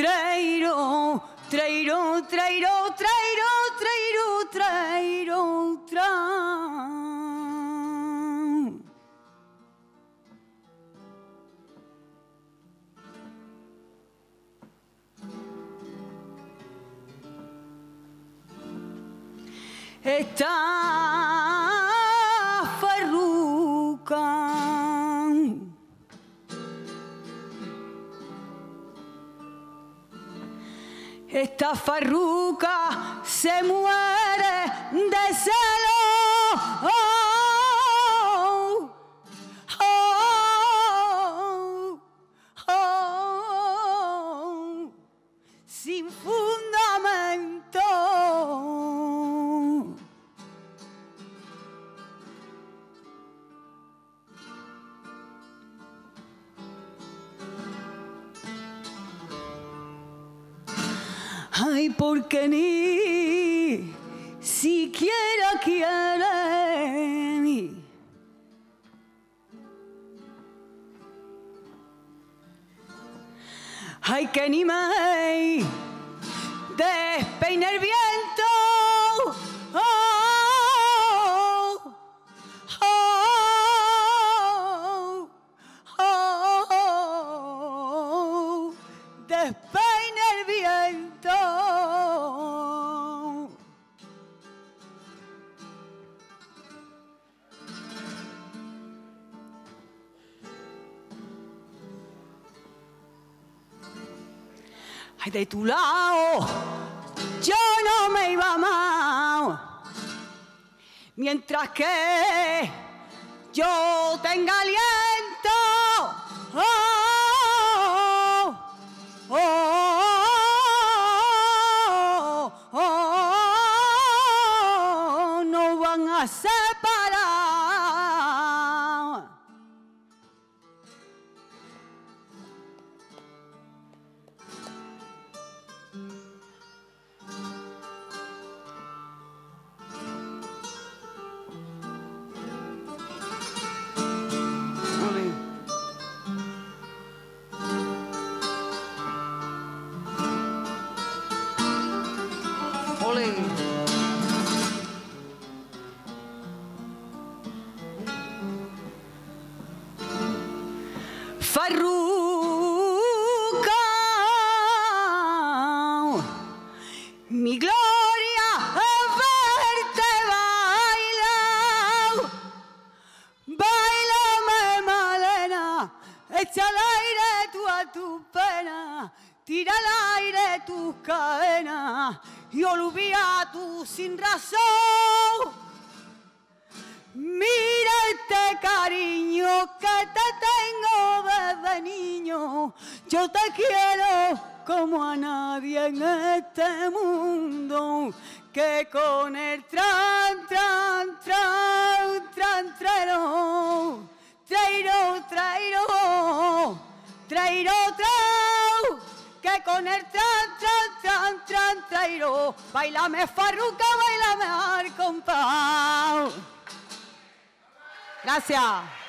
trairo, trairo, trairo, trairo, trairo, trairo, trau. Está Esta farruca se muere de celo. Ay, porque ni siquiera quiere. Ay, que ni me despeine el viento. Oh, oh, oh, Ay, de tu lado, yo no me iba mal. Mientras que yo tenga aliento. Oh, Farruca, mi gloria es verte bailar. Bailame, Malena, echa al aire tú a tu pena, tira al aire tus cadenas y olvida tú sin razón. Mira este cariño que te tengo desde niño, yo te quiero como a nadie en este mundo, que con el tran, tran, tran, tran, trairo, trairo, trairo, trairo, trairo, que con el tran, tran, tran, tran, trairo, bailame farruca, bailame al compás. Gracias.